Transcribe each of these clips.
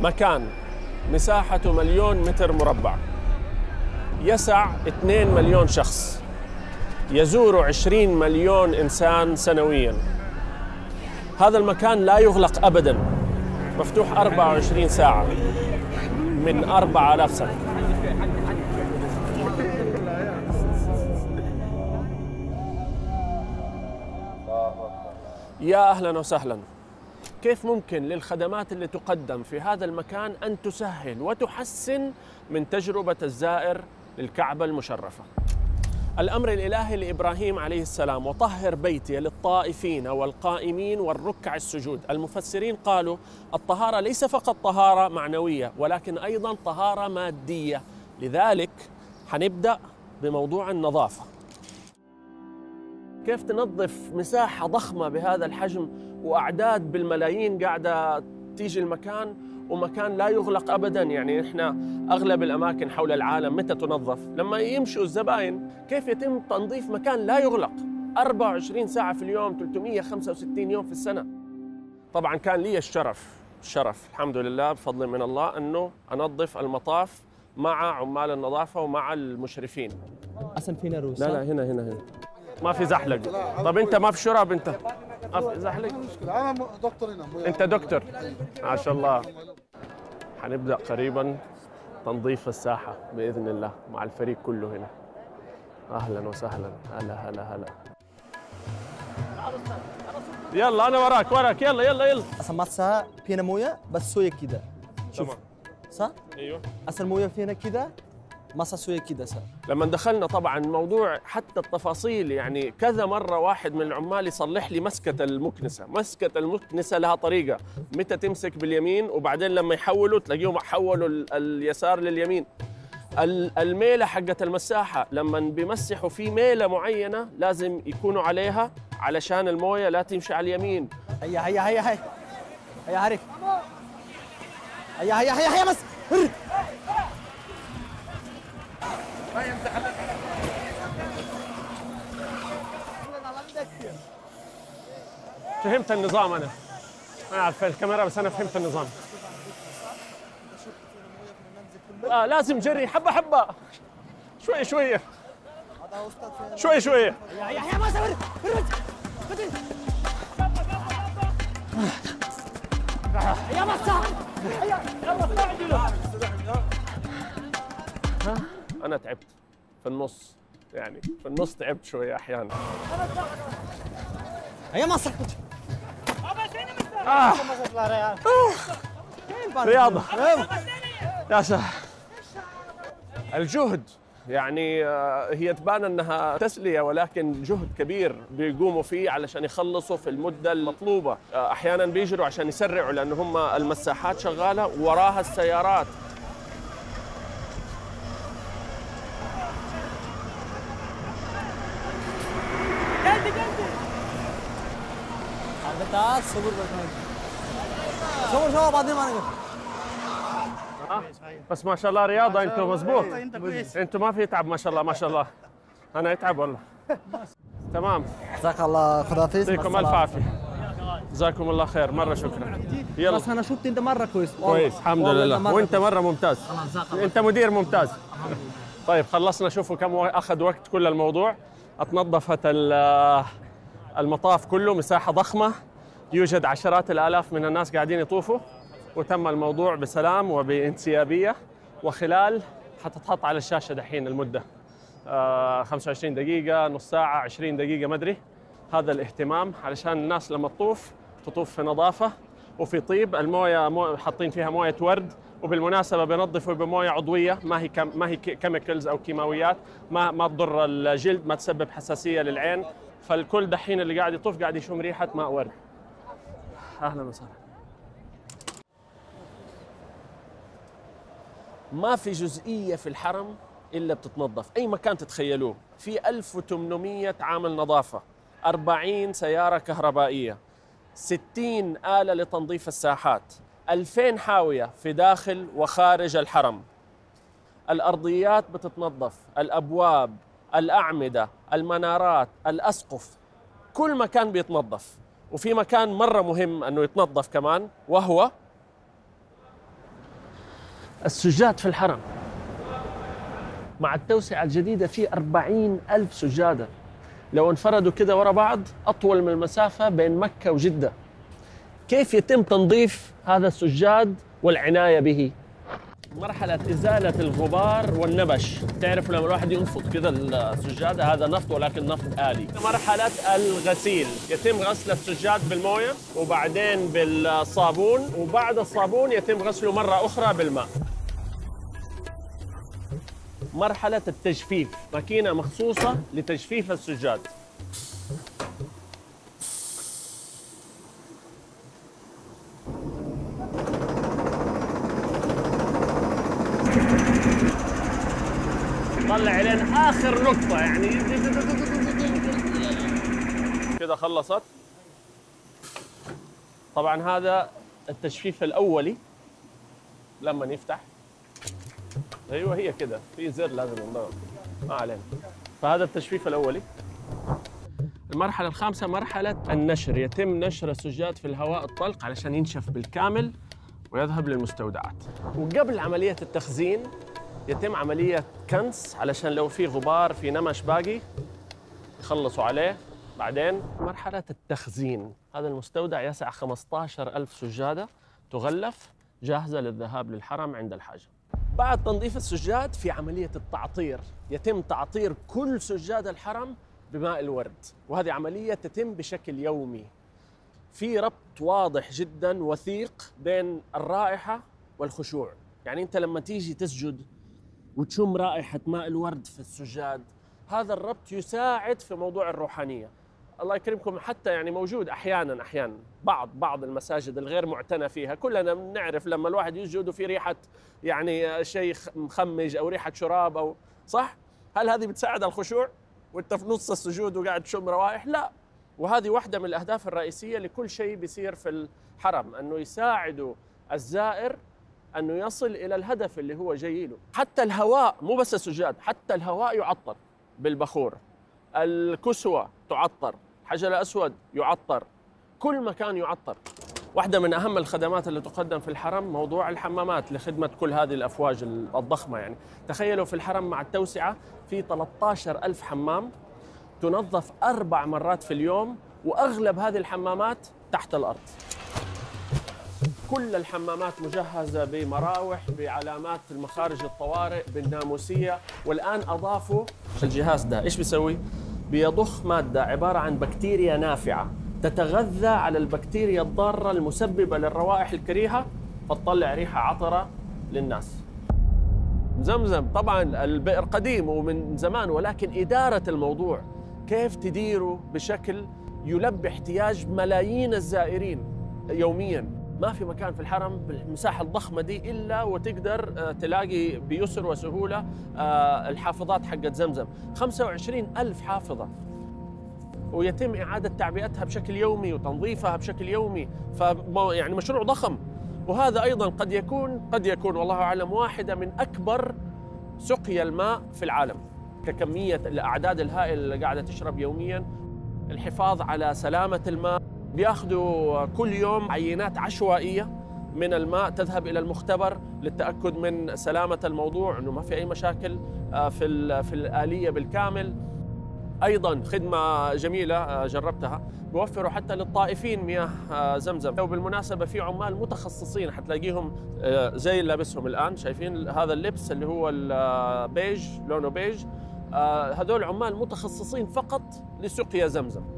مكان. مساحته مليون متر مربع. يسع 2 مليون شخص. يزور 20 مليون إنسان سنويا. هذا المكان لا يغلق أبدا. مفتوح 24 ساعة. من 4000 سنة. يا أهلا وسهلا. كيف ممكن للخدمات اللي تقدم في هذا المكان أن تسهل وتحسن من تجربة الزائر للكعبة المشرفة؟ الأمر الإلهي لإبراهيم عليه السلام وطهر بيتي للطائفين والقائمين والركع السجود. المفسرين قالوا الطهارة ليس فقط طهارة معنوية ولكن أيضا طهارة مادية. لذلك حنبدأ بموضوع النظافة. كيف تنظف مساحة ضخمة بهذا الحجم وأعداد بالملايين قاعدة تيجي المكان ومكان لا يغلق أبدا. يعني إحنا أغلب الأماكن حول العالم متى تنظف؟ لما يمشوا الزبائن كيف يتم تنظيف مكان لا يغلق؟ 24 ساعة في اليوم 365 يوم في السنة. طبعا كان لي الشرف الشرف الحمد لله بفضل من الله أنه أنظف المطاف مع عمال النظافة ومع المشرفين. أصلا فينا روس لا لا هنا هنا هنا. ما في زحلق. طب أنت ما في شرب أنت؟ ما في زحلق أنا دكتور هنا. أنت دكتور. ما شاء الله حنبدأ قريبا تنظيف الساحة بإذن الله مع الفريق كله هنا. أهلا وسهلا. هلا هلا هلا. يلا أنا وراك وراك. يلا يلا يلا. أصلا ماسها فينا موية بس سوية كده. شوف. صح؟ أيوه. أصلا موية فينا كده. سويه كده صح لما دخلنا طبعا الموضوع حتى التفاصيل يعني كذا مرة واحد من العمال يصلح لي مسكة المكنسة. مسكة المكنسة لها طريقة. متى تمسك باليمين وبعدين لما يحولوا تلاقيهم حولوا ال- اليسار لليمين. ال- الميلة حقت المساحة لما بيمسحوا في ميلة معينة لازم يكونوا عليها علشان الموية لا تمشي على اليمين. هيا هيا هيا هيا. هيا عارف هيا هيا هيا هيا بس. فهمت النظام أنا. ما أعرف الكاميرا بس أنا فهمت النظام. آه لازم جري. شوية شوية شوية هيا هيا هيا بس هر. هر. هيا بس هيا يلا استعجلوا أنا تعبت في النص يعني في النص تعبت شوية أحيانا. هيا مصر. رياضة. يا الجهد يعني آه، هي تبان إنها تسلية ولكن جهد كبير بيقوموا فيه علشان يخلصوا في المدة المطلوبة. آه، أحيانا بيجروا عشان يسرعوا لأن هم المساحات شغالة وراها السيارات تعال صبر صبر شباب بعدين ما نقدر. بس ما شاء الله رياضة أنتم مزبوط أنتم ما في تعب ما شاء الله ما شاء الله. أنا اتعب والله. تمام. جزاك الله خدافيس يعطيكم ألف عافية. جزاكم الله خير مرة شكرا. يلا. بس أنا شفت أنت مرة كويس. كويس الحمد لله. مرة وأنت. مرة ممتاز. أنت مدير ممتاز. طيب خلصنا. شوفوا كم أخذ وقت كل الموضوع. أتنظفت ال- المطاف كله مساحة ضخمة. يوجد عشرات الآلاف من الناس قاعدين يطوفوا وتم الموضوع بسلام وبانسيابيه وخلال حتتحط على الشاشة دحين المدة. آه 25 دقيقة نص ساعة 20 دقيقة ما أدري. هذا الاهتمام علشان الناس لما تطوف تطوف في نظافة وفي طيب. الموية مو حاطين فيها موية ورد وبالمناسبة بنظفوا بموية عضوية ما هي كم ما هي كيميكلز أو كيماويات ما ما تضر الجلد ما تسبب حساسية للعين. فالكل دحين اللي قاعد يطوف قاعد يشم ريحة ماء ورد. أهلا وسهلا. ما في جزئية في الحرم إلا بتتنظف. أي مكان تتخيلوه. في 1800 عامل نظافة. 40 سيارة كهربائية. 60 آلة لتنظيف الساحات. 2000 حاوية في داخل وخارج الحرم. الأرضيات بتتنظف. الأبواب الأعمدة المنارات الأسقف. كل مكان بيتنظف. وفي مكان مرة مهم أنه يتنظف كمان وهو السجاد في الحرم. مع التوسعة الجديدة في أربعين ألف سجادة. لو انفردوا كده ورا بعض أطول من المسافة بين مكة وجدة. كيف يتم تنظيف هذا السجاد والعناية به؟ مرحلة إزالة الغبار والنبش. تعرف لما الواحد ينفض كده السجادة هذا نفط ولكن نفط آلي. مرحلة الغسيل. يتم غسل السجاد بالموية وبعدين بالصابون وبعد الصابون يتم غسله مرة أخرى بالماء. مرحلة التجفيف. ماكينة مخصوصة لتجفيف السجاد طلع لين آخر نقطة يعني. كذا خلصت. طبعا هذا التجفيف الأولي لما يفتح أيوه هي كده في زر لازم ينضغط ما علينا. فهذا التجفيف الأولي. المرحلة الخامسة مرحلة النشر. يتم نشر السجاد في الهواء الطلق علشان ينشف بالكامل ويذهب للمستودعات. وقبل عملية التخزين يتم عملية كنس علشان لو في غبار في نمش باقي يخلصوا عليه. بعدين مرحلة التخزين. هذا المستودع يسع 15 ألف سجادة تغلف جاهزة للذهاب للحرم عند الحاجة. بعد تنظيف السجاد في عملية التعطير. يتم تعطير كل سجاد الحرم بماء الورد وهذه عملية تتم بشكل يومي. في ربط واضح جدا وثيق بين الرائحة والخشوع. يعني أنت لما تيجي تسجد وتشم رائحة ماء الورد في السجاد. هذا الربط يساعد في موضوع الروحانية. الله يكرمكم حتى يعني موجود أحيانا أحيانا بعض بعض المساجد الغير معتنى فيها. كلنا بنعرف لما الواحد يسجد وفي ريحة يعني شيء مخمج أو ريحة شراب أو صح؟ هل هذه بتساعد على الخشوع وأنت في نص السجود وقاعد تشم روائح؟ لا. وهذه واحدة من الأهداف الرئيسية لكل شيء بيصير في الحرم أنه يساعدوا الزائر أنه يصل إلى الهدف اللي هو جاي له حتى الهواء مو بس السجاد حتى الهواء يعطر بالبخور. الكسوة تعطر الحجر الأسود يعطر كل مكان يعطر. واحدة من أهم الخدمات اللي تقدم في الحرم موضوع الحمامات لخدمة كل هذه الأفواج الضخمة يعني. تخيلوا في الحرم مع التوسعة في 13 ألف حمام تنظف أربع مرات في اليوم وأغلب هذه الحمامات تحت الأرض. كل الحمامات مجهزة بمراوح بعلامات المخارج الطوارئ بالناموسية. والآن أضافوا الجهاز ده. إيش بيسوي؟ بيضخ مادة عبارة عن بكتيريا نافعة تتغذى على البكتيريا الضارة المسببة للروائح الكريهة فتطلع ريحة عطرة للناس. زمزم طبعا البئر قديم ومن زمان ولكن إدارة الموضوع كيف تديره بشكل يلبي احتياج ملايين الزائرين يوميا؟ ما في مكان في الحرم بالمساحة الضخمة دي إلا وتقدر آه، تلاقي بيسر وسهولة آه، الحافظات حقت زمزم. 25 ألف حافظة. ويتم إعادة تعبئتها بشكل يومي وتنظيفها بشكل يومي ف يعني مشروع ضخم. وهذا أيضا قد يكون قد يكون والله أعلم واحدة من أكبر سقيا الماء في العالم. ككمية الأعداد الهائلة اللي قاعدة تشرب يوميا. الحفاظ على سلامة الماء. بياخذوا كل يوم عينات عشوائية من الماء تذهب إلى المختبر للتأكد من سلامة الموضوع إنه ما في أي مشاكل آه، في في الآلية بالكامل. أيضا خدمة جميلة آه، جربتها. بوفروا حتى للطائفين مياه آه، زمزم. وبالمناسبة في عمال متخصصين حتلاقيهم زي اللي لابسهم الآن. شايفين هذا اللبس اللي هو البيج لونه بيج. هذول عمال متخصصين فقط لسقيا زمزم.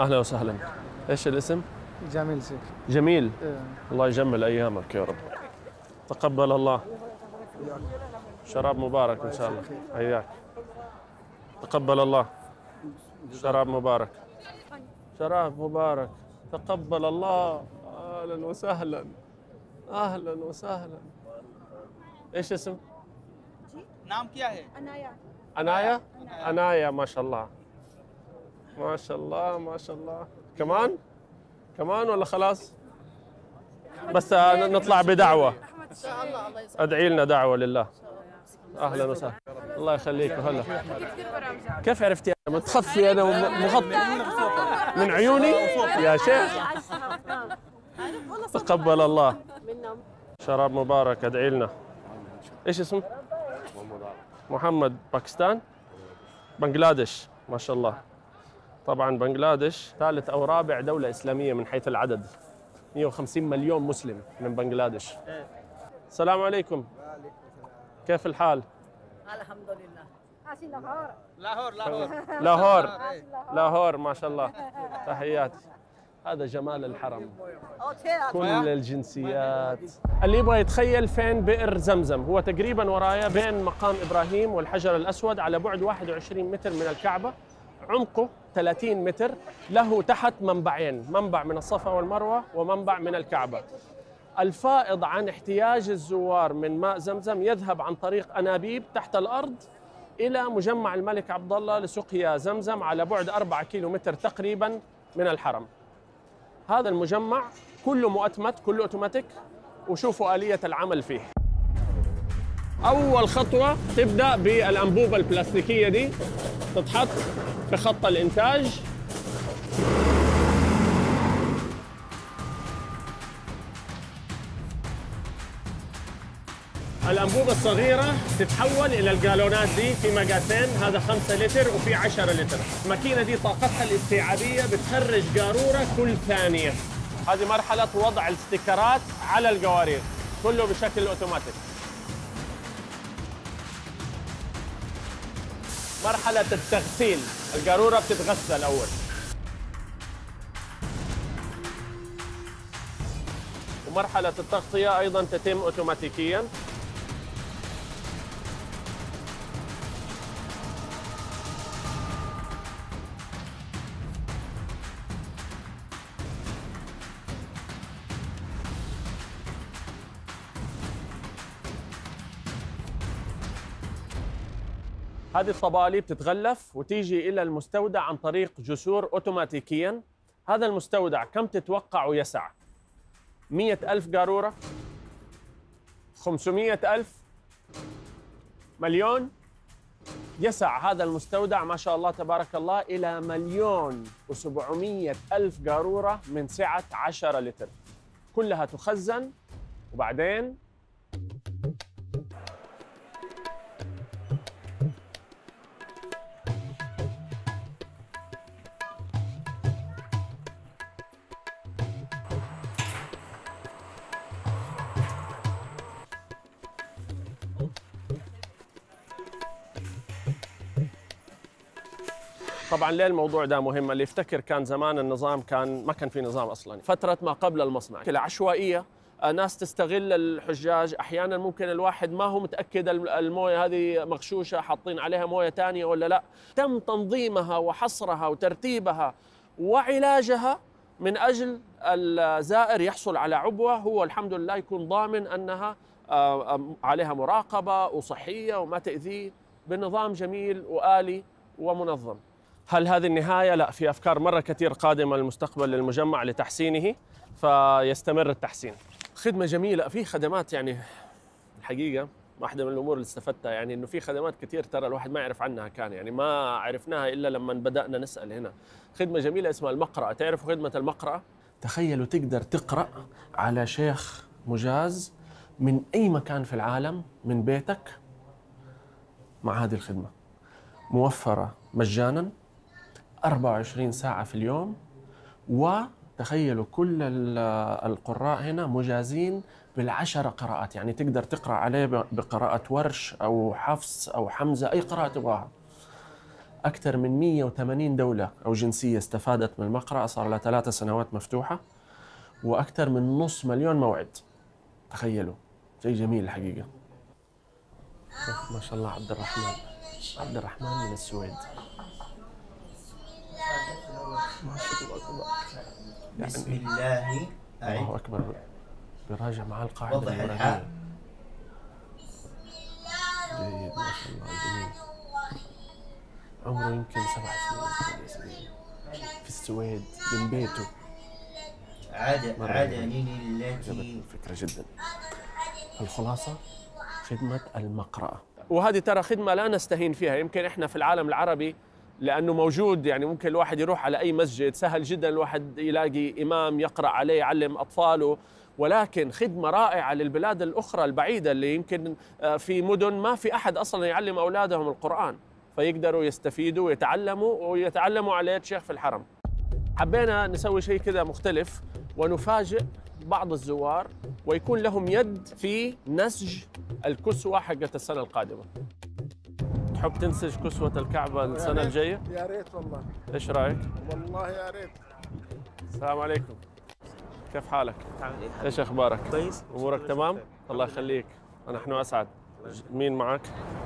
اهلا وسهلا ايش الاسم؟ جميل شيخ جميل إيه. الله يجمل ايامك يا رب تقبل الله شراب مبارك ان شاء الله حياك تقبل الله شراب مبارك شراب مبارك تقبل الله اهلا وسهلا اهلا وسهلا ايش اسم؟ नाम क्या है अनाया انايا انايا ما شاء الله ما شاء الله ما شاء الله. كمان؟ كمان ولا خلاص؟ بس نطلع الله الله يسعدك ادعي لنا دعوة لله. أهلا وسهلا. الله يخليك وهلا كيف عرفتي أنا متخفي أنا ومغطي من عيوني؟ يا شيخ. تقبل الله. شراب مبارك ادعي لنا. إيش اسمه؟ محمد باكستان؟ بنغلاديش. ما شاء الله. طبعا بنغلاديش ثالث أو رابع دولة إسلامية من حيث العدد. 150 مليون مسلم من بنغلاديش. إيه. السلام عليكم. وعليكم السلام كيف الحال؟ الحمد لله لاهور. لاهور لاهور. لاهور. ما شاء الله. تحياتي. هذا جمال الحرم. كل الجنسيات. اللي يبغى يتخيل فين بئر زمزم. هو تقريبا ورايا بين مقام إبراهيم والحجر الأسود على بعد 21 متر من الكعبة. عمقه 30 متر له تحت منبعين منبع من الصفا والمروة ومنبع من الكعبة. الفائض عن احتياج الزوار من ماء زمزم يذهب عن طريق أنابيب تحت الأرض إلى مجمع الملك عبد الله لسقيا زمزم على بعد 4 كيلو متر تقريبا من الحرم. هذا المجمع كله مؤتمت كله أوتوماتيك وشوفوا آلية العمل فيه. أول خطوة تبدأ بالأنبوبة البلاستيكية دي تتحط في خط الإنتاج. الأنبوبة الصغيرة تتحول إلى الجالونات دي في مقاسين هذا 5 لتر وفي 10 لتر. الماكينة دي طاقتها الاستيعابية بتخرج قارورة كل ثانية. هذه مرحلة وضع الستيكرات على القوارير كله بشكل أوتوماتيك. مرحلة التغسيل. القارورة بتتغسل أول ومرحلة التغطية أيضا تتم أوتوماتيكيا. هذه الطبالي بتتغلف وتيجي إلى المستودع عن طريق جسور أوتوماتيكيا. هذا المستودع كم تتوقع يسع؟ مية ألف قارورة؟ خمسمية ألف؟ مليون؟ يسع هذا المستودع ما شاء الله تبارك الله إلى مليون وسبعمية ألف قارورة من سعة عشرة لتر. كلها تخزن وبعدين طبعا ليه الموضوع ده مهم؟ اللي يفتكر كان زمان النظام كان ما كان في نظام أصلا. فترة ما قبل المصنع. كده عشوائية. آه، ناس تستغل الحجاج. أحيانا ممكن الواحد ما هو متأكد الم- الموية هذه مغشوشة حاطين عليها موية ثانية ولا لا. تم تنظيمها وحصرها وترتيبها وعلاجها من أجل الزائر يحصل على عبوة. هو الحمد لله يكون ضامن أنها آه، عليها مراقبة وصحية وما تأذيه بنظام جميل وآلي ومنظم. هل هذه النهاية؟ لا في أفكار مرة كثير قادمة للمستقبل للمجمع لتحسينه فيستمر التحسين. خدمة جميلة. في خدمات يعني الحقيقة واحدة من الأمور اللي استفدتها يعني إنه في خدمات كثير ترى الواحد ما يعرف عنها كان يعني ما عرفناها إلا لما بدأنا نسأل هنا. خدمة جميلة اسمها المقرأة. تعرفوا خدمة المقرأة؟ تخيلوا تقدر تقرأ على شيخ مجاز من أي مكان في العالم من بيتك مع هذه الخدمة. موفرة مجانا 24 ساعة في اليوم وتخيلوا كل ال- القراء هنا مجازين بالعشرة قراءات. يعني تقدر تقرأ عليه بقراءة ورش أو حفص أو حمزة أي قراءة تبغاها. أكثر من 180 دولة أو جنسية استفادت من المقرأة صار لها ثلاثة سنوات مفتوحة وأكثر من نص مليون موعد. تخيلوا. شيء جميل الحقيقة. ما شاء الله عبد الرحمن. عبد الرحمن من السويد. ما شاء الله بسم الله. الله أعد أكبر. بيراجع مع القاعدة وضح الحاء جيد ما شاء الله جميل. عمره يمكن سبع سنين سنين. في السويد من بيته. عدن عجبتني التي الفكرة جدا. الخلاصة خدمة المقرأة. وهذه ترى خدمة لا نستهين فيها يمكن إحنا في العالم العربي لأنه موجود يعني ممكن الواحد يروح على أي مسجد سهل جدا الواحد يلاقي إمام يقرأ عليه يعلم أطفاله. ولكن خدمة رائعة للبلاد الأخرى البعيدة اللي يمكن آه، في مدن ما في أحد أصلا يعلم أولادهم القرآن. فيقدروا يستفيدوا ويتعلموا ويتعلموا على يد شيخ في الحرم. حبينا نسوي شيء كذا مختلف ونفاجئ بعض الزوار ويكون لهم يد في نسج الكسوة حقت السنة القادمة. تحب تنسج كسوة الكعبة السنة الجاية؟ يا ريت والله إيش رأيك؟ والله يا ريت السلام عليكم كيف حالك؟ إيش أخبارك؟ كويس أمورك تمام؟ الله يخليك نحن أسعد مين معك؟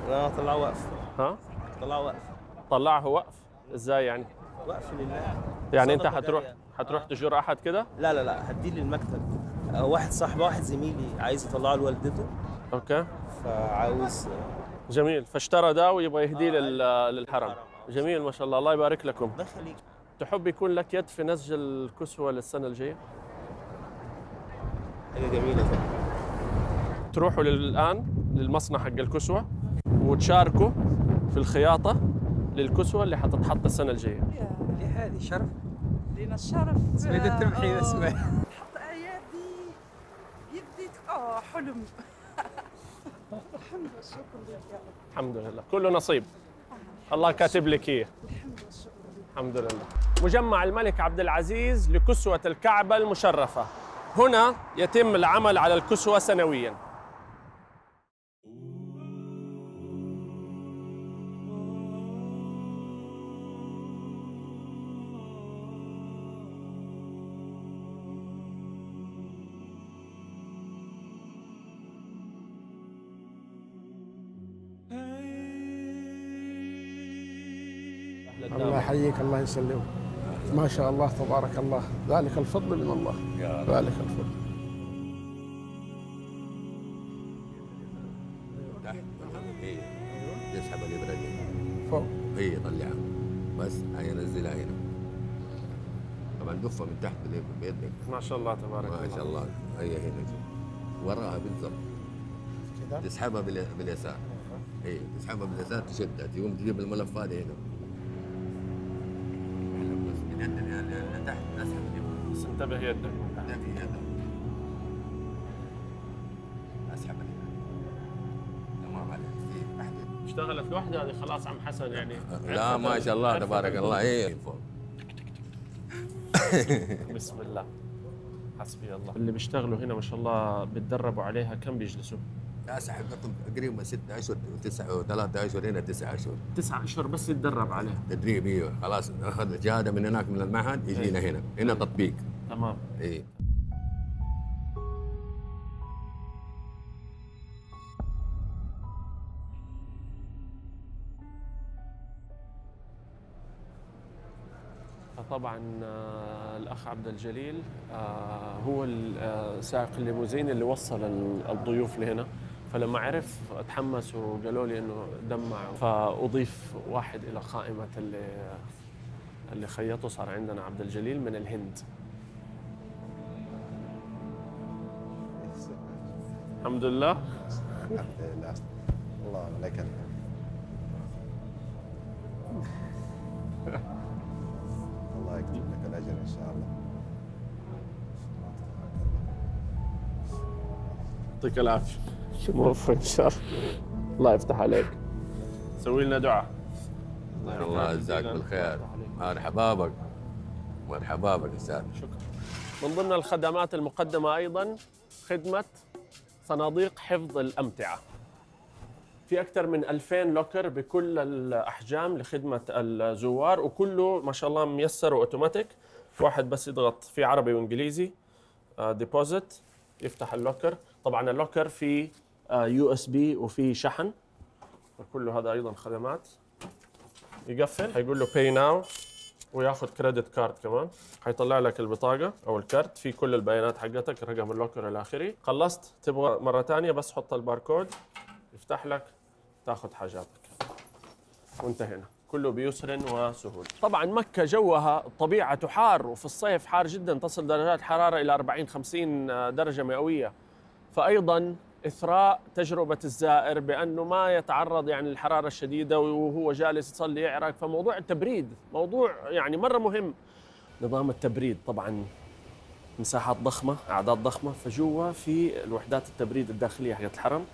لا طلع وقف ها؟ طلع وقف طلعه وقف إزاي يعني؟ وقف لله يعني أنت حتروح جارية. حتروح آه. تجر أحد كده؟ لا لا لا هديه للمكتب آه، واحد صاحبه واحد زميلي عايز يطلعه لوالدته أوكي فعاوز جميل. فاشترى ده ويبغى يهديه آه، لل- للحرم جميل ما شاء الله. الله يبارك لكم. الله يخليك. تحب يكون لك يد في نسج الكسوة للسنة الجاية؟ جميلة دي تروحوا الآن للمصنع حق الكسوة وتشاركوا في الخياطة للكسوة اللي حتتحط السنة الجاية. لي هذه شرف. لنا الشرف. سميت التمحي اسمه حط ايادي يدي آه حلم. الحمد والشكر رب الحمد لله. كله نصيب. الله كاتب لك لك الحمد لله. مجمع الملك عبد العزيز لكسوة الكعبة المشرفة. هنا يتم العمل على الكسوة سنوياً. يسلمك. ما شاء الله تبارك الله. ذلك الفضل من الله. ذلك الفضل. تحت. إيه. تسحب الابره دي فوق. هي طلعها. بس هي نزلها هنا. طبعا دفها من تحت بيدك. ما شاء الله تبارك ما شاء الله. هي هنا. وراها بالضبط. تسحبها بال- باليسار. إيه تسحبها باليسار تشدها. تقوم تجيب الملف هذا هنا. انتبه يدك في هذا اسحب تمام عليك اشتغلت لوحدها هذه خلاص عم حسن يعني. لا ما شاء الله تبارك الله. فوق بسم الله. حسبي الله. اللي بيشتغلوا هنا ما شاء الله بيتدربوا عليها. كم بيجلسوا؟ لا سحبتهم تقريبا ست اشهر وتسع وثلاثة اشهر هنا تسع اشهر تسعة اشهر بس يتدرب عليها. تدريب إيوه. خلاص اخذ شهاده من هناك من المعهد يجينا هنا. هنا تطبيق. تمام. إيه. فطبعا آه، الأخ عبد الجليل آه، هو آه، سائق الليموزين اللي وصل ال- الضيوف لهنا. فلما عرف تحمس وقالوا لي إنه دمع فأضيف واحد إلى قائمة اللي اللي خيطوا صار عندنا عبد الجليل من الهند. الحمد لله. الحمد لله الله لك الحمد الله يكتب لك الاجر ان شاء الله يعطيك العافية. موفق إن شاء الله. الله يفتح عليك. سوي لنا دعاء. الله يجزاك بالخير. مرحبا بك. مرحبا بك أستاذ. شكرا. من ضمن الخدمات المقدمة أيضا خدمة صناديق حفظ الأمتعة. في أكثر من 2000 لوكر بكل الأحجام لخدمة الزوار وكله ما شاء الله ميسر وأوتوماتيك. واحد بس يضغط في عربي وإنجليزي deposit يفتح ال locker. طبعا ال locker فيه USB وفي شحن. فكله هذا أيضا خدمات. يقفل حيقول له pay now وياخذ credit card كمان. حيطلع لك البطاقة أو ال card في كل البيانات حقتك رقم ال locker إلى آخره. خلصت؟ تبغى مرة ثانية بس حط الباركود. يفتح لك تاخذ حاجاتك. وانتهينا. كله بيسر وسهولة طبعا مكة جوها الطبيعة حار وفي الصيف حار جدا تصل درجات حرارة إلى 40 50 درجة مئوية. فأيضا إثراء تجربة الزائر بأنه ما يتعرض يعني للحرارة الشديدة وهو جالس يصلي يعرق فموضوع التبريد موضوع يعني مرة مهم. نظام التبريد طبعا مساحات ضخمة أعداد ضخمة. فجوا في الوحدات التبريد الداخلية حقت الحرم.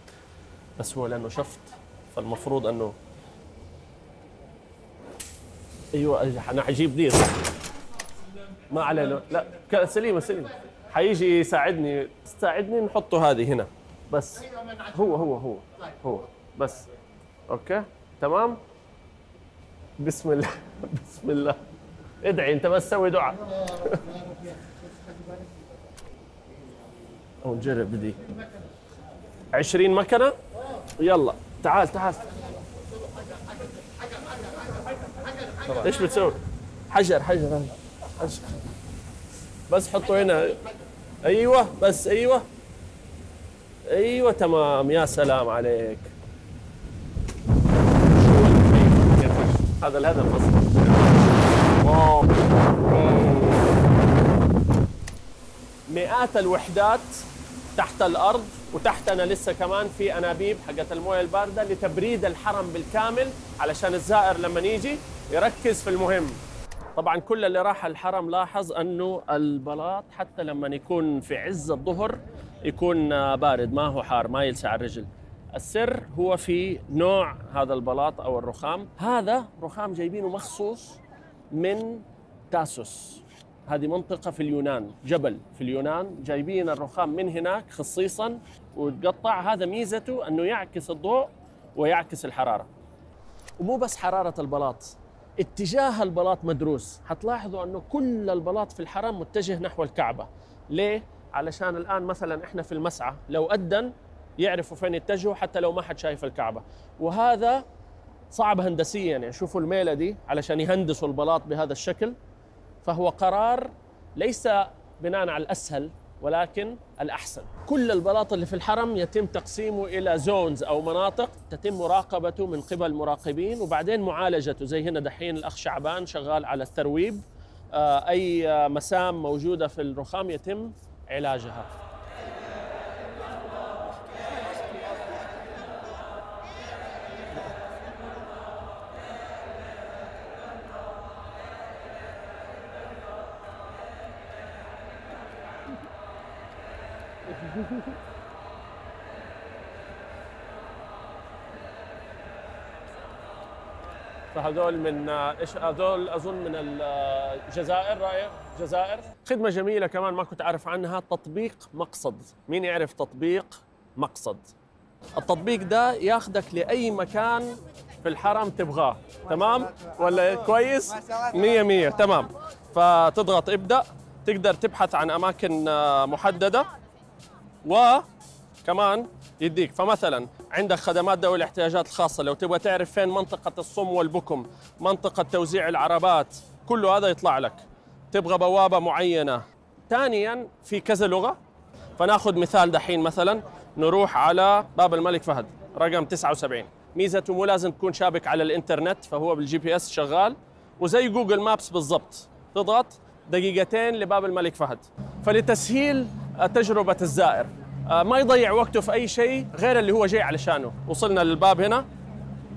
بس هو لأنه شفط فالمفروض أنه أيوه أنا حجيب دي ما علينا. لا سليمة سليمة. حيجي يساعدني. تساعدني نحطه هذه هنا. بس. هو هو هو هو. بس. أوكي؟ تمام؟ بسم الله. بسم الله. ادعي أنت بس سوي دعاء. أو نجرب دي. 20 مكنة؟ يلا. تعال تعال. إيش بتسوي؟ حجر حجر حجر. بس حطه هنا. أيوه بس أيوه. أيوه تمام. يا سلام عليك؟ هذا الهدف أصلا مئات الوحدات تحت الأرض وتحتنا لسه كمان في أنابيب حقت الموية الباردة لتبريد الحرم بالكامل علشان الزائر لما يجي يركز في المهم. طبعا كل اللي راح الحرم لاحظ أنه البلاط حتى لما يكون في عز الظهر يكون بارد ما هو حار ما يلسع الرجل. السر هو في نوع هذا البلاط أو الرخام. هذا رخام جايبينه مخصوص من تاسوس. هذه منطقة في اليونان جبل في اليونان. جايبين الرخام من هناك خصيصا وتقطع. هذا ميزته أنه يعكس الضوء ويعكس الحرارة. ومو بس حرارة البلاط اتجاه البلاط مدروس. حتلاحظوا أنه كل البلاط في الحرم متجه نحو الكعبة. ليه؟ علشان الآن مثلا إحنا في المسعى لو أدن يعرفوا فين يتجهوا حتى لو ما حد شايف الكعبة. وهذا صعب هندسيا يعني شوفوا الميلة دي علشان يهندسوا البلاط بهذا الشكل. فهو قرار ليس بناء على الأسهل ولكن الأحسن. كل البلاط اللي في الحرم يتم تقسيمه إلى zones أو مناطق تتم مراقبته من قبل مراقبين وبعدين معالجته. زي هنا دحين الأخ شعبان شغال على الترويب. آه، أي مسام موجودة في الرخام يتم علاجها. فهذول من إيش هذول أظن من الجزائر رايح جزائر؟ خدمة جميلة كمان ما كنت اعرف عنها. تطبيق مقصد. مين يعرف تطبيق مقصد؟ التطبيق ده ياخدك لأي مكان في الحرم تبغاه. تمام؟ ولا كويس؟ مية مية. تمام. فتضغط ابدأ. تقدر تبحث عن أماكن آه، محددة. وكمان يديك. فمثلا عندك خدمات ذوي الاحتياجات الخاصة. لو تبغى تعرف فين منطقة الصم والبكم منطقة توزيع العربات كل هذا يطلع لك. تبغى بوابة معينة. ثانيا في كذا لغة. فناخذ مثال دحين مثلا. نروح على باب الملك فهد رقم 79 ميزته مو لازم تكون شابك على الإنترنت فهو بال GPS شغال. وزي جوجل مابس بالضبط. تضغط دقيقتين لباب الملك فهد. فلتسهيل تجربة الزائر. ما يضيع وقته في أي شيء غير اللي هو جاي علشانه وصلنا للباب هنا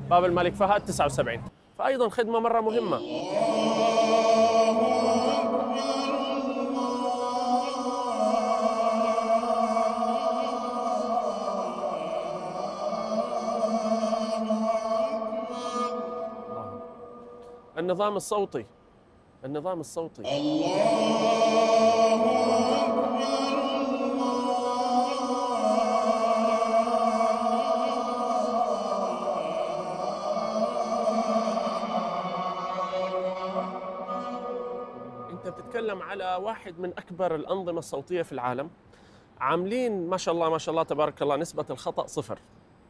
باب الملك فهد 79 فأيضا خدمة مرة مهمة. النظام الصوتي. النظام الصوتي. انت بتتكلم على واحد من أكبر الأنظمة الصوتية في العالم. عاملين ما شاء الله ما شاء الله تبارك الله نسبة الخطأ صفر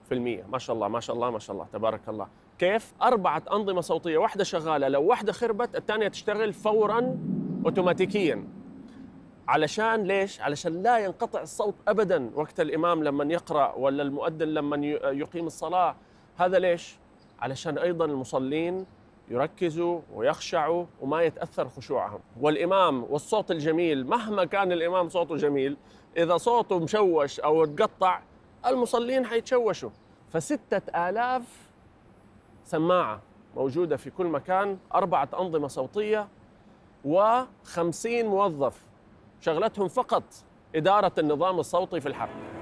في المية. ما شاء الله ما شاء الله ما شاء الله تبارك الله. كيف؟ أربعة أنظمة صوتية واحدة شغالة. لو واحدة خربت الثانية تشتغل فورا أوتوماتيكيا. علشان ليش؟ علشان لا ينقطع الصوت أبدا وقت الإمام لما يقرأ ولا المؤذن لما يقيم الصلاة. هذا ليش؟ علشان أيضا المصلين يركزوا ويخشعوا وما يتأثر خشوعهم. والإمام والصوت الجميل مهما كان الإمام صوته جميل إذا صوته مشوش أو تقطع المصلين حيتشوشوا. فستة آلاف سماعة موجودة في كل مكان أربعة أنظمة صوتية وخمسين موظف شغلتهم فقط إدارة النظام الصوتي في الحرب.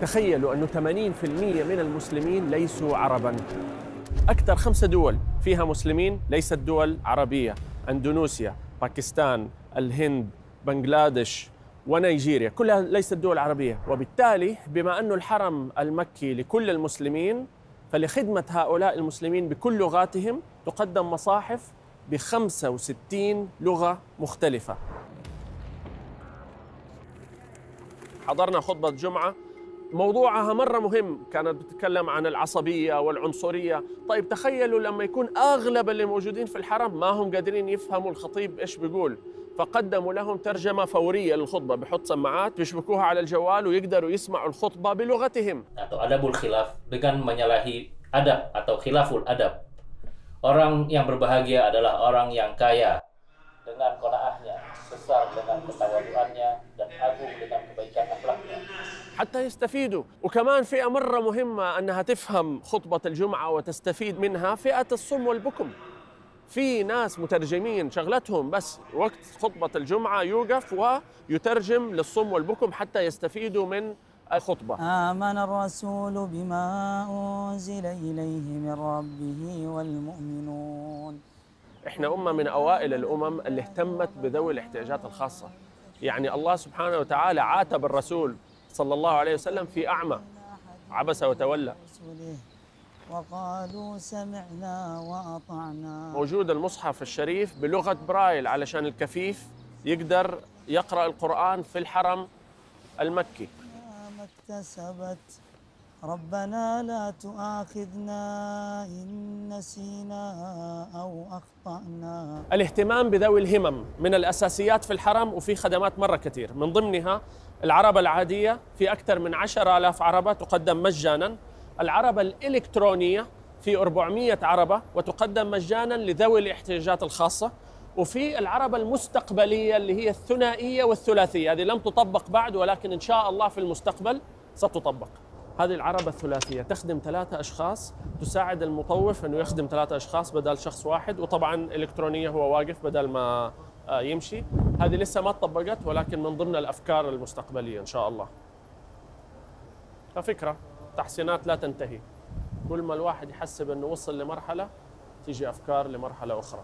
تخيلوا أنه 80% من المسلمين ليسوا عرباً. أكثر خمسة دول فيها مسلمين ليست دول عربية. أندونيسيا باكستان الهند بنغلاديش ونيجيريا كلها ليست دول عربية. وبالتالي بما أنه الحرم المكي لكل المسلمين فلخدمة هؤلاء المسلمين بكل لغاتهم تقدم مصاحف ب 65 لغة مختلفة. حضرنا خطبة جمعة. موضوعها مرة مهم كانت بتتكلم عن العصبية والعنصرية طيب تخيلوا لما يكون أغلب اللي موجودين في الحرم ما هم قادرين يفهموا الخطيب إيش بيقول فقدموا لهم ترجمة فورية للخطبة بحط سماعات بيشبكوها على الجوال ويقدروا يسمعوا الخطبة بلغتهم atau adabul dengan menyalahi adab atau khilaful adab. Orang yang berbahagia adalah orang yang kaya dengan konaahnya, besar dengan ketawaduannya, dan agung dengan kebaikan akhlaknya. حتى يستفيدوا. وكمان فئة مرة مهمة أنها تفهم خطبة الجمعة وتستفيد منها فئة الصم والبكم. في ناس مترجمين شغلتهم بس وقت خطبة الجمعة يوقف ويترجم للصم والبكم حتى يستفيدوا من الخطبة. آمن الرسول بما أنزل إليه من ربه والمؤمنون. إحنا أمة من أوائل الأمم اللي اهتمت بذوي الاحتياجات الخاصة. يعني الله سبحانه وتعالى عاتب الرسول صلى الله عليه وسلم في أعمى. عبس وتولى. وقالوا سمعنا وأطعنا. موجود المصحف الشريف بلغة برايل علشان الكفيف يقدر يقرأ القرآن في الحرم المكي. ما اكتسبت. ربنا لا تؤاخذنا إن نسينا أو أخطأنا. الاهتمام بذوي الهمم من الأساسيات في الحرم وفي خدمات مرة كثير. من ضمنها العربة العادية في أكثر من عشر آلاف عربة تقدم مجانا. العربة الإلكترونية في 400 عربة وتقدم مجانا لذوي الاحتياجات الخاصة. وفي العربة المستقبلية اللي هي الثنائية والثلاثية. هذه لم تطبق بعد ولكن إن شاء الله في المستقبل ستطبق. هذه العربة الثلاثية تخدم ثلاثة أشخاص تساعد المطوف أنه يخدم ثلاثة أشخاص بدل شخص واحد. وطبعا إلكترونية هو واقف بدل ما يمشي. هذه لسه ما طبقت ولكن من ضمن الأفكار المستقبلية إن شاء الله. ففكرة تحسينات لا تنتهي. كل ما الواحد يحسب أنه وصل لمرحلة تيجي أفكار لمرحلة أخرى.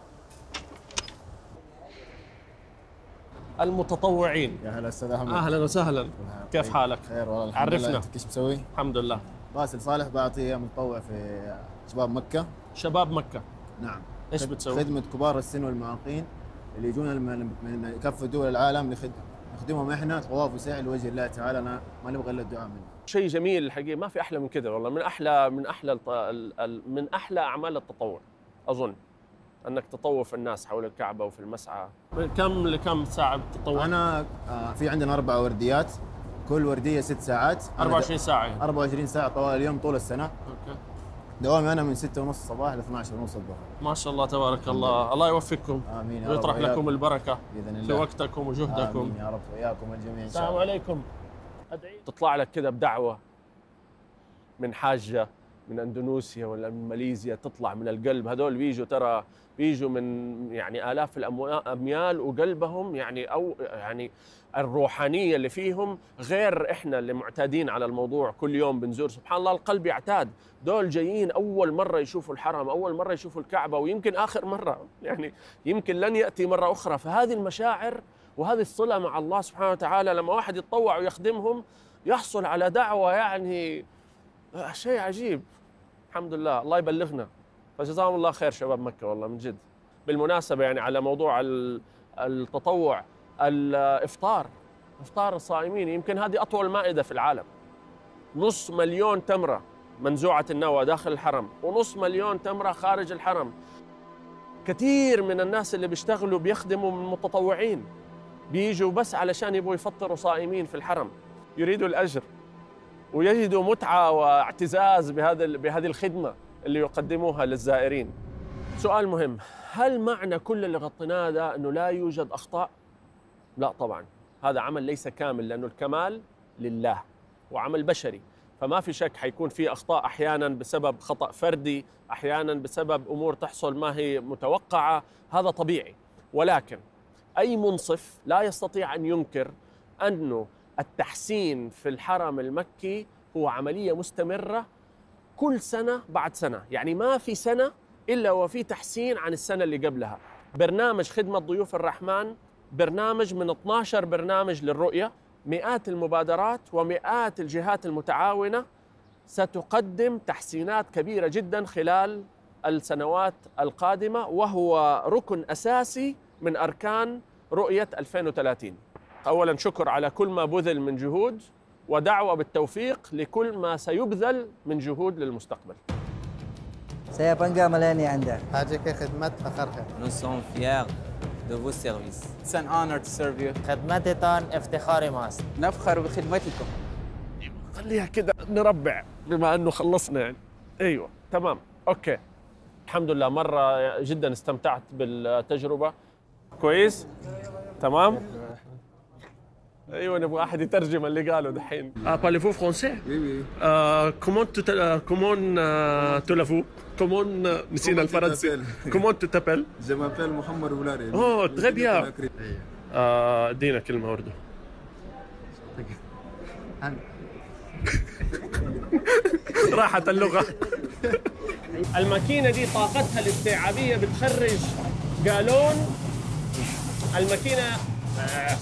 المتطوعين. يا هلا أستاذ أحمد. أهلا وسهلا. كيف طيب، حالك؟ خير والله الحمد عرفنا. إيش مسوي؟ الحمد لله. باسل صالح بعطي متطوع في شباب مكة. شباب مكة. نعم. إيش بتسوي؟ خدمة كبار السن والمعاقين. اللي يجونا من كافه دول العالم نخدمهم إحنا طواف وسعي لوجه الله تعالى أنا ما نبغى إلا الدعاء منه. شيء جميل الحقيقة ما في أحلى من كذا والله. من أحلى من أحلى من أحلى أعمال التطوع أظن أنك تطوف الناس حول الكعبة وفي المسعى. من كم لكم ساعة بتطوع؟ أنا آه، في عندنا أربع ورديات كل وردية ست ساعات. أنا 24 ساعة يعني. 24 ساعة طوال اليوم طول السنة. دوامي أنا من 6 ونص الصباح ل 12 ونص الظهر. ما شاء الله تبارك الله. الله يوفقكم. آمين يا رب ويطرح. لكم البركة بإذن في الله. وقتكم وجهدكم. آمين يا رب وياكم الجميع إن شاء السلام الله. عليكم. تطلع لك كذا بدعوة من حاجة من أندونيسيا ولا من ماليزيا تطلع من القلب. هذول بيجوا ترى بيجوا من يعني آلاف الاميال وقلبهم يعني أو يعني الروحانية اللي فيهم غير إحنا اللي معتادين على الموضوع كل يوم بنزور. سبحان الله القلب يعتاد. دول جايين أول مرة يشوفوا الحرم أول مرة يشوفوا الكعبة ويمكن آخر مرة. يعني يمكن لن يأتي مرة أخرى. فهذه المشاعر وهذه الصلة مع الله سبحانه وتعالى لما واحد يتطوع ويخدمهم يحصل على دعوة يعني آه، شيء عجيب. الحمد لله. الله يبلغنا. فجزاهم الله خير شباب مكة والله من جد. بالمناسبة يعني على موضوع ال- التطوع الإفطار إفطار الصائمين. يمكن هذه أطول مائدة في العالم. نص مليون تمرة منزوعة النوى داخل الحرم ونص مليون تمرة خارج الحرم. كثير من الناس اللي بيشتغلوا بيخدموا من متطوعين بيجوا بس علشان يبغوا يفطروا صائمين في الحرم. يريدوا الأجر ويجدوا متعة واعتزاز بهذا بهذه الخدمة اللي يقدموها للزائرين. سؤال مهم هل معنى كل اللي غطيناه ده أنه لا يوجد أخطاء؟ لا طبعا. هذا عمل ليس كامل لأنه الكمال لله وعمل بشري. فما في شك حيكون في أخطاء أحيانا بسبب خطأ فردي أحيانا بسبب أمور تحصل ما هي متوقعة. هذا طبيعي. ولكن أي منصف لا يستطيع أن ينكر انه التحسين في الحرم المكي هو عملية مستمرة كل سنة بعد سنة. يعني ما في سنة إلا وفي تحسين عن السنة اللي قبلها. برنامج خدمة ضيوف الرحمن برنامج من 12 برنامج للرؤية. مئات المبادرات ومئات الجهات المتعاونة ستقدم تحسينات كبيرة جدا خلال السنوات القادمة وهو ركن أساسي من أركان رؤية 2030 اولا شكر على كل ما بذل من جهود ودعوة بالتوفيق لكل ما سيبذل من جهود للمستقبل. bangga melayani Anda. حاجة خدمات فخرها sommes fiers. De vos services. It's an honor to serve you. خدمتكم افتخار ماست. نفخر بخدمتكم. خليها كده نربع بما انه خلصنا يعني أيوه تمام okay الحمد لله مرة جدا استمتعت بالتجربة كويس تمام أيوه نبغى أحد يترجم اللي قاله دحين. parlez-vous français؟ oui oui comment comment allez-vous comment نسينا الفرنسي. comment tu t'appelles؟ je m'appelle محمد ولاري oh très bien ادينا كلمه اردو راحت اللغة. الماكينة دي طاقتها الاستيعابية بتخرج قالون. الماكينة آه،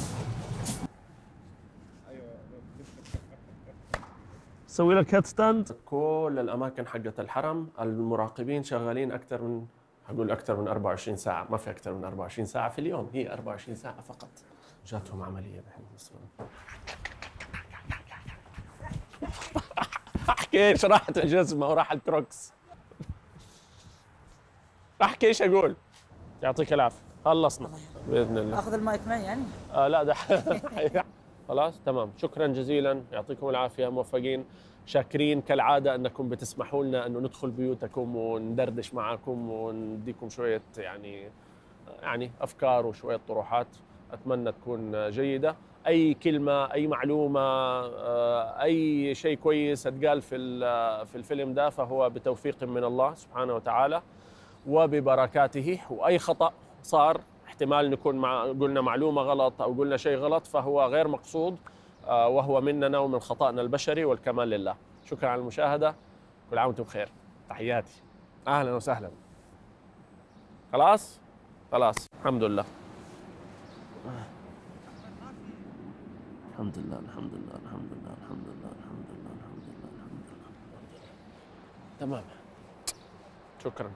سوي لك headstand كل الأماكن حقت الحرم المراقبين شغالين أكثر من حقول أكثر من 24 ساعة. ما في أكثر من 24 ساعة في اليوم هي 24 ساعة فقط. جاتهم عملية لهم. أحكي إيش راحت الجزمة وراح الكروكس أحكي إيش أقول. يعطيك العافية. خلصنا. باذن الله أخذ المايك معي يعني؟ آه لا ده خلاص تمام. شكرا جزيلا. يعطيكم العافية موفقين. شاكرين كالعادة أنكم بتسمحوا لنا أنه ندخل بيوتكم وندردش معاكم ونديكم شوية يعني يعني أفكار وشوية طروحات. أتمنى تكون جيدة. أي كلمة أي معلومة آه، أي شيء كويس أتقال في في الفيلم ده فهو بتوفيق من الله سبحانه وتعالى وببركاته. وأي خطأ صار احتمال نكون مع قلنا معلومة غلط أو قلنا شيء غلط فهو غير مقصود آه، وهو مننا ومن خطأنا البشري والكمال لله. شكرا على المشاهدة. كل عام وأنتم بخير. تحياتي. أهلا وسهلا. خلاص؟ خلاص. الحمد لله. الحمد لله الحمد لله الحمد لله الحمد لله الحمد لله الحمد لله الحمد لله. تمام. شكرا.